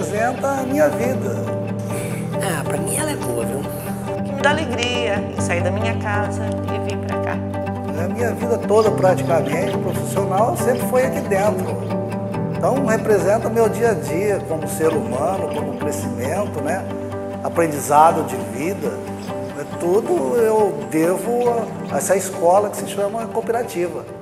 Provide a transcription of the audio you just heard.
representa a minha vida. Ah, pra mim ela é boa, viu? Que me dá alegria em sair da minha casa e vir pra cá. A minha vida toda, praticamente, profissional, sempre foi aqui dentro. Então, representa o meu dia a dia como ser humano, como crescimento, né? aprendizado de vida. É tudo eu devo a essa escola que se chama cooperativa.